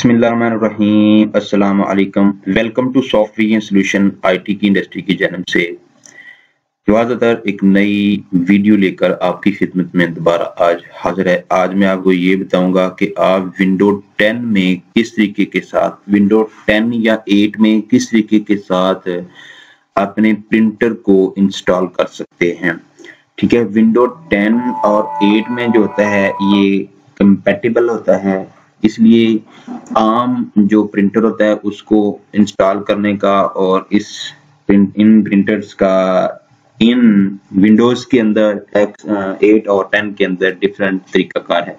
अस्सलाम वालेकुम to software solution IT की इंडस्ट्री की जन्म से। ज़्यादातर एक नई वीडियो लेकर आपकी खिदमत में दोबारा आज हाजिर है। आज मैं आपको ये बताऊँगा कि आप विंडो 10 में किस तरीके के साथ, विंडो 10 या 8 में किस तरीके के साथ अपने प्रिंटर को इंस्टॉल कर सकते हैं। ठीक है, विंडो 10 और 8 में जो होता है, ये कंपेटिबल होता है। इसलिए आम जो प्रिंटर होता है, उसको इंस्टॉल करने का और इस इन प्रिंटर्स का, इन विंडोज़ के अंदर एट और टेन के अंदर डिफरेंट तरीकाकार है।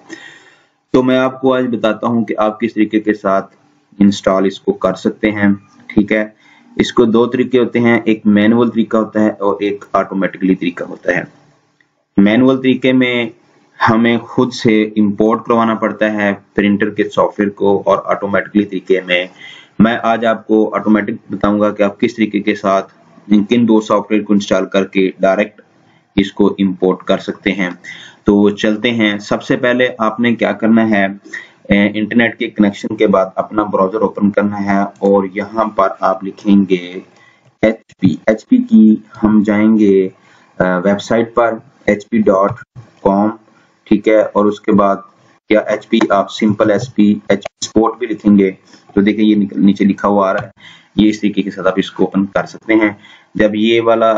तो मैं आपको आज बताता हूँ कि आप किस तरीके के साथ इंस्टॉल इसको कर सकते हैं, ठीक है? इसको दो तरीके होते हैं, एक मैनुअल तरीका होता है और एक ऑटोमेटिकली तरीका होता है। मैनुअल तरीके में हमें खुद से इंपोर्ट करवाना पड़ता है प्रिंटर के सॉफ्टवेयर को और ऑटोमेटिकली तरीके में। मैं आज आपको ऑटोमेटिक बताऊँगा कि आप किस तरीके के साथ किन दो सॉफ्टवेयर को इंस्टॉल करके डायरेक्ट इसको इंपोर्ट कर सकते हैं। तो चलते हैं। सबसे पहले आपने क्या करना है इंटरनेट के कनेक्शन के बाद अपना ब्राउज़र ओपन करना है और यहाँ पर आप लिखेंगे एच पी एच पी की हम जाएँगे वेबसाइट पर एच पी डॉट कॉम ठीक है, और उसके बाद या एच पी आप simple S P H support भी लिखेंगे तो देखिए ये नीचे लिखा हुआ आ रहा है। ये इस तरीके के साथ आप इसको ओपन कर सकते हैं। जब ये वाला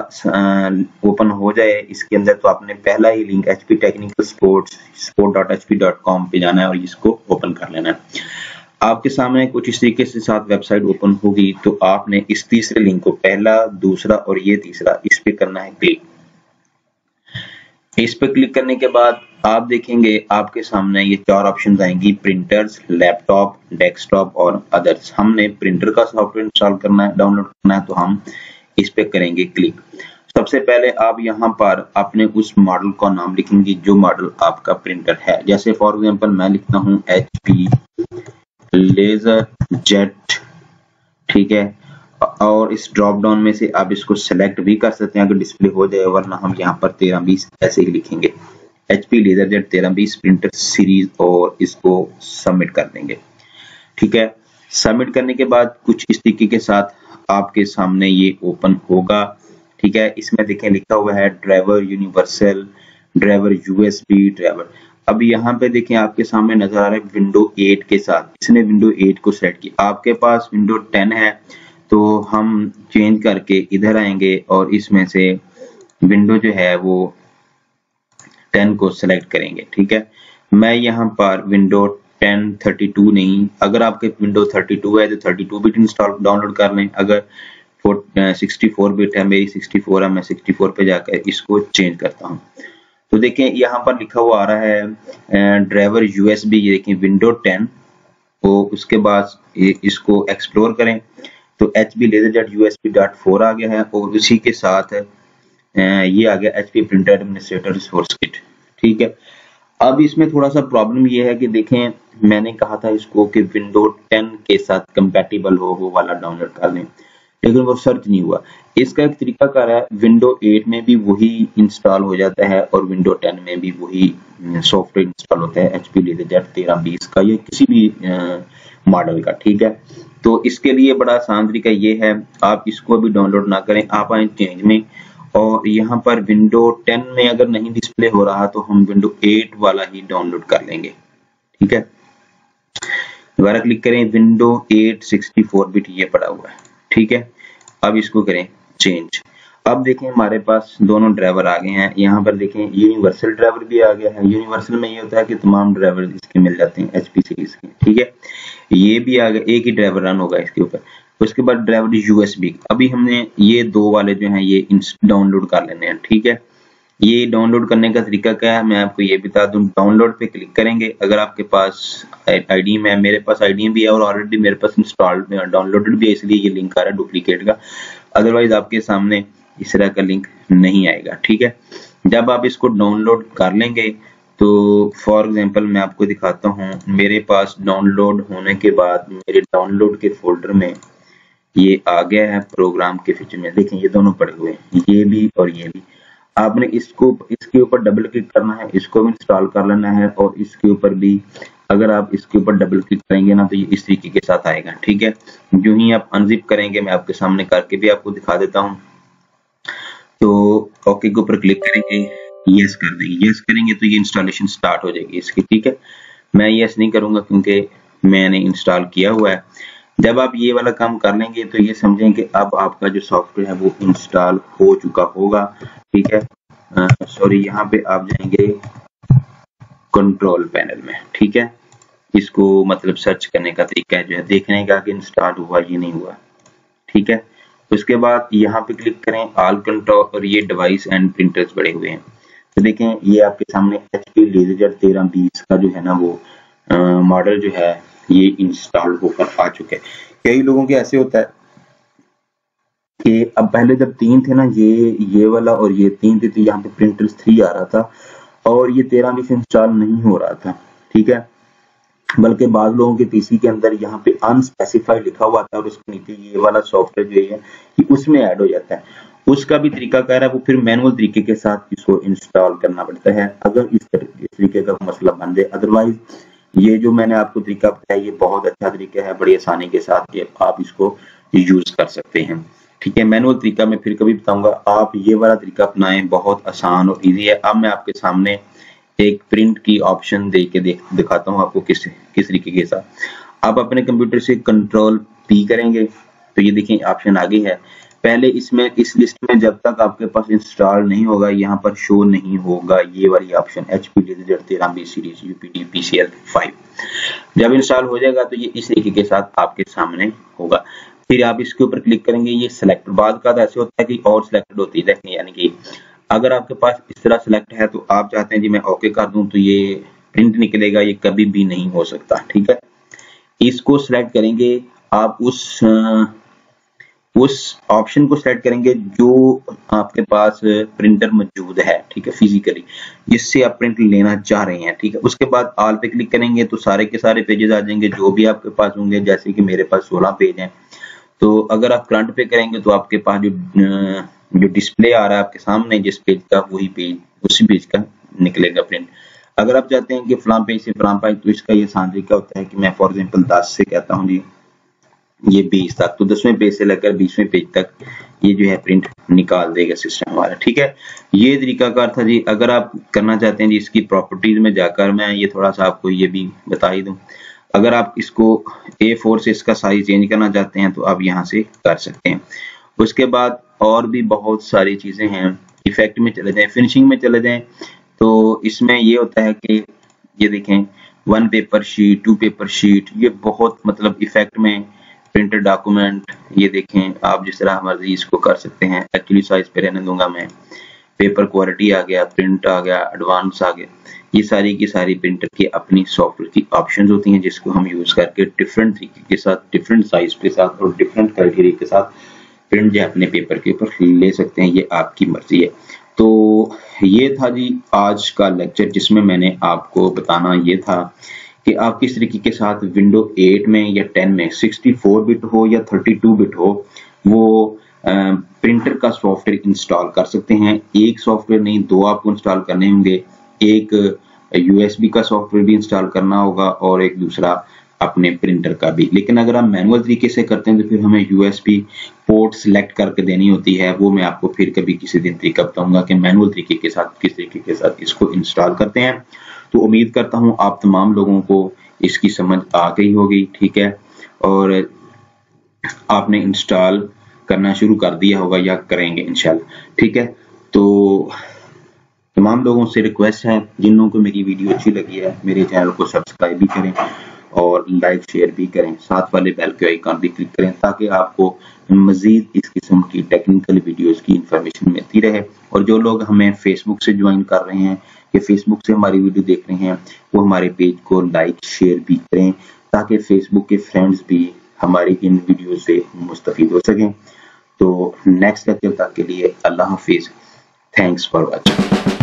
ओपन हो जाए, इसके अंदर तो आपने पहला ही link H P technical support support dot H P dot com पे जाना है और इसको ओपन कर लेना है। आपके सामने कुछ इस तरीके से साथ वेबसाइट ओपन होगी तो आपने इस तीसरे लिंक को पहला, दूसरा और ये तीसरा इस पे करना है क्लिक इस पर क्लिक करने के बाद आप देखेंगे आपके सामने ये चार ऑप्शंस आएँगी प्रिंटर्स लैपटॉप डेस्कटॉप और अदर्स हमने प्रिंटर का सॉफ्टवेयर इंस्टॉल करना है डाउनलोड करना है तो हम इस पे करेंगे क्लिक सबसे पहले आप यहाँ पर अपने उस मॉडल का नाम लिखेंगे, जो मॉडल आपका प्रिंटर है. जैसे फॉर एग्ज़ाम्पल मैं लिखता हूँ एच पी लेजर जेट ठीक है? और इस ड्रॉप डाउन में से आप इसको सेलेक्ट भी कर सकते हैं अगर डिस्प्ले हो जाए, वरना हम यहाँ पर तेरह बीस ऐसे ही लिखेंगे। एच पी लेजर जेट तेरह बीस प्रिंटर सीरीज़ और इसको सबमिट कर देंगे। ठीक है? सबमिट करने के बाद कुछ इस तरीके के साथ आपके सामने ये ओपन होगा। ठीक है? इसमें देखें, लिखा हुआ है driver universal driver USB driver अब यहाँ पे देखें, आपके सामने नज़र आ रहा है विंडो 8 के साथ। इसने विंडो 8 को सेट किया। आपके पास विंडो 10 है। तो हम चेंज करके इधर आएँगे और इसमें से विंडो जो है वो 10 को सिलेक्ट करेंगे, ठीक है? मैं यहाँ पर विंडो 10 32 नहीं, अगर आपके विंडो 32 है तो 32 बिट इंस्टॉल डाउनलोड कर लें। अगर 64 बिट है, मेरी 64 है, मैं 64 पे जाकर इसको चेंज करता हूँ। तो देखें यहाँ पर लिखा हुआ आ रहा है ड्राइवर यूएसबी ये देखें विंडो 10 तो उसके बाद इसको एक्सप्लोर करें। तो H P laser jet USP dot four आ गया है और उसी के साथ ये आ गया H P printer administrator resource kit ठीक है? अब इसमें थोड़ा सा प्रॉब्लम ये है कि देखें, मैंने कहा था इसको कि विंडो 10 के साथ कंपैटिबल हो, वो वाला डाउनलोड कर लें। लेकिन वो सर्च नहीं हुआ। इसका एक तरीका कर है विंडो 8 में भी वही इंस्टॉल हो जाता है और विंडो 10 में भी वही सॉफ्टवेयर इंस्टॉल होता है एच पी लेजर जेट तेरह बीस का, या किसी भी मॉडल का, ठीक है? तो इसके लिए बड़ा आसान तरीका ये है, आप इसको भी डाउनलोड ना करें, आप आए चेंज में। और यहाँ पर विंडो 10 में अगर नहीं डिस्प्ले हो रहा तो हम विंडो 8 वाला ही डाउनलोड कर लेंगे। ठीक है? दोबारा क्लिक करें विंडो 8 64 बिट ये पड़ा हुआ है। ठीक है? अब इसको करें चेंज अब देखें हमारे पास दोनों ड्राइवर आ गए हैं। यहाँ पर देखें यूनिवर्सल ड्राइवर भी आ गया है। यूनिवर्सल में ये होता है कि तमाम ड्राइवर इसके मिल जाते हैं एचपी सीरीज़ के ठीक है? ये भी आ गया एक ही ड्राइवर रन होगा इसके ऊपर। उसके बाद ड्राइवर यूएसबी अभी हमने ये दो वाले जो हैं, ये डाउनलोड कर लेने हैं, ठीक है? ये डाउनलोड करने का तरीका क्या है? मैं आपको ये बता दूँ डाउनलोड पे क्लिक करेंगे। अगर आपके पास आईडी में, मेरे पास आईडी भी है और ऑलरेडी मेरे पास इंस्टॉल्ड डाउनलोडेड भी है, इसलिए ये लिंक आ रहा है डुप्लीकेट का। अदरवाइज़ आपके सामने इस तरह का लिंक नहीं आएगा, ठीक है? जब आप इसको डाउनलोड कर लेंगे तो फॉर एग्जांपल मैं आपको दिखाता हूँ, मेरे पास डाउनलोड होने के बाद, मेरे डाउनलोड के फोल्डर में ये आ गया है प्रोग्राम के फीचर में। देखें, ये दोनों पड़े हुए हैं, ये भी और ये भी। आपने इसको, इसके ऊपर डबल क्लिक करना है, इसको भी इंस्टॉल कर लेना है और इसके ऊपर भी, अगर आप इसके ऊपर डबल क्लिक करेंगे ना तो ये इस तरीके के साथ आएगा, ठीक है? जो ही आप अनजिप करेंगे, मैं आपके सामने करके भी आपको दिखा देता हूँ। तो ओके के ऊपर क्लिक करेंगे यस कर देंगे। यस करेंगे तो ये इंस्टॉलेशन स्टार्ट हो जाएगी इसकी, ठीक है? मैं यस नहीं करूँगा क्योंकि मैंने इंस्टॉल किया हुआ है। जब आप ये वाला काम कर लेंगे तो ये समझें कि अब आपका जो सॉफ्टवेयर है वो इंस्टॉल हो चुका होगा, ठीक है? सॉरी यहाँ पे आप जाएँगे कंट्रोल पैनल में, ठीक है? इसको मतलब सर्च करने का तरीका है जो है, देखने का कि इंस्टॉल हुआ ये नहीं हुआ, ठीक है? उसके बाद यहाँ पे क्लिक करें ऑल कंट्रोल और ये डिवाइस एंड प्रिंटर्स बड़े हुए हैं। तो देखें, ये आपके सामने एच पी लेजर तेरह बीस का जो है ना वो मॉडल जो है, ये इंस्टॉल होकर आ चुके हैं। कई लोगों के ऐसे होता है कि अब पहले जब तीन थे ना, ये ये वाला और ये तीन थे तो यहाँ पे प्रिंटर्स थ्री आ रहा था और ये तेरह बीस इंस्टॉल नहीं हो रहा था। ठीक है? बल्कि बाद लोगों के पीसी के अंदर यहाँ पे अनस्पेसिफाइड लिखा हुआ था और उसके नीचे ये वाला सॉफ्टवेयर जो है कि उसमें ऐड हो जाता है। उसका भी तरीका कह रहा है, वो फिर मैनुअल तरीके के साथ इसको इंस्टॉल करना पड़ता है, अगर इस तरीके का मसला बन जाए। अदरवाइज़ ये जो मैंने आपको तरीका बताया, ये बहुत अच्छा तरीका है, बड़ी आसानी के साथ ये आप इसको यूज़ कर सकते हैं। ठीक है मैनुअल तरीका मैं फिर कभी बताऊँगा। आप ये वाला तरीका अपनाएँ, बहुत आसान और इजी है। अब मैं आपके सामने एक प्रिंट की ऑप्शन दे के देख दिखाता हूँ आपको किस किस तरीके के साथ। आप अपने कंप्यूटर से कंट्रोल पी करेंगे तो ये देखें ऑप्शन आगे है। पहले इसमें, इस लिस्ट में जब तक आपके पास इंस्टॉल नहीं होगा, यहाँ पर शो नहीं होगा ये वाली ऑप्शन एच पी डी तेरह B series UPD PCL five जब इंस्टॉल हो जाएगा तो ये इस तरीके के साथ आपके सामने होगा। फिर आप इसके ऊपर क्लिक करेंगे, ये सिलेक्ट बाद का ऐसे होता है कि और सिलेक्टेड होती है, यानी कि अगर आपके पास इस तरह सिलेक्ट है तो आप चाहते हैं जी मैं ओके कर दूँ तो ये प्रिंट निकलेगा, ये कभी भी नहीं हो सकता, ठीक है? इसको सिलेक्ट करेंगे, आप उस उस ऑप्शन को सेलेक्ट करेंगे जो आपके पास प्रिंटर मौजूद है, ठीक है फिजिकली जिससे आप प्रिंट लेना चाह रहे हैं, ठीक है? उसके बाद आल पे क्लिक करेंगे तो सारे के सारे पेजेस आ जाएँगे, जो भी आपके पास होंगे, जैसे कि मेरे पास 16 पेज हैं। तो अगर आप करंट पे करेंगे तो आपके पास जो जो डिस्प्ले आ रहा है आपके सामने, जिस पेज का, वही पेज उसी पेज का निकलेगा प्रिंट अगर आप चाहते हैं कि फलाम पेज से फलाम पेज तो इसका ये आसान तरीका होता है कि मैं फॉर एग्ज़ाम्पल दस से कहता हूँ जी, ये बीस तक तो दसवें पेज से लेकर बीसवें पेज तक ये जो है प्रिंट निकाल देगा सिस्टम हमारा ठीक है? ये तरीका कार था जी, अगर आप करना चाहते हैं जी इसकी प्रॉपर्टीज़ में जाकर मैं ये थोड़ा सा आपको ये भी बता ही दूँ। अगर आप इसको ए फोर से इसका साइज़ चेंज करना चाहते हैं तो आप यहाँ से कर सकते हैं। उसके बाद और भी बहुत सारी चीज़ें हैं। इफ़ेक्ट में चले जाएँ फिनिशिंग में चले जाएँ तो इसमें ये होता है कि, ये देखें one paper sheet two paper sheet ये बहुत मतलब इफ़ेक्ट में प्रिंटेड डॉक्यूमेंट ये देखें, आप जिस तरह मर्ज़ी इसको कर सकते हैं। एक्चुअली साइज़ पे रहने दूँगा मैं। पेपर क्वालिटी आ गया प्रिंट आ गया एडवांस आ गया। ये सारी की सारी प्रिंटर की अपनी सॉफ्टवेयर की ऑप्शंस होती हैं, जिसको हम यूज़ करके डिफरेंट तरीके के साथ डिफरेंट साइज़ के साथ और डिफरेंट क्राइटेरिया के साथ प्रिंट जो है अपने पेपर के ऊपर ले सकते हैं, ये आपकी मर्ज़ी है। तो ये था जी आज का लेक्चर जिसमें मैंने आपको बताना ये था कि आप किस तरीके के साथ विंडो 8 में या 10 में 64 बिट हो या 32 बिट हो, वो प्रिंटर का सॉफ्टवेयर इंस्टॉल कर सकते हैं। एक सॉफ्टवेयर नहीं, दो आपको इंस्टॉल करने होंगे। एक यूएसबी का सॉफ्टवेयर भी इंस्टॉल करना होगा और एक दूसरा अपने प्रिंटर का भी। लेकिन अगर आप मैनुअल तरीके से करते हैं तो फिर हमें यूएसबी पोर्ट सिलेक्ट करके देनी होती है। वो मैं आपको फिर कभी किसी दिन तरीका बताऊँगा कि मैनुअल तरीके के साथ, किस तरीके के साथ इसको इंस्टॉल करते हैं। तो उम्मीद करता हूँ आप तमाम लोगों को इसकी समझ आ गई होगी, ठीक है? और आपने इंस्टॉल करना शुरू कर दिया होगा या करेंगे इंशाल्लाह, ठीक है? तो तमाम लोगों से रिक्वेस्ट है। जिन लोगों को मेरी वीडियो अच्छी लगी है, मेरे चैनल को सब्सक्राइब भी करें। और लाइक शेयर भी करें। साथ वाले बेल के आइकन भी क्लिक करें ताकि आपको मजीद इस किस्म की टेक्निकल वीडियोस की इंफॉर्मेशन मिलती रहे। और जो लोग हमें फेसबुक से ज्वाइन कर रहे हैं, या फेसबुक से हमारी वीडियो देख रहे हैं, वो हमारे पेज को लाइक शेयर भी करें ताकि फेसबुक के फ्रेंड्स भी हमारी इन वीडियो से मुस्तफ़ हो सकें। तो नेक्स्ट लेक्चर तक के लिए अल्लाह हाफिज। Thanks for watching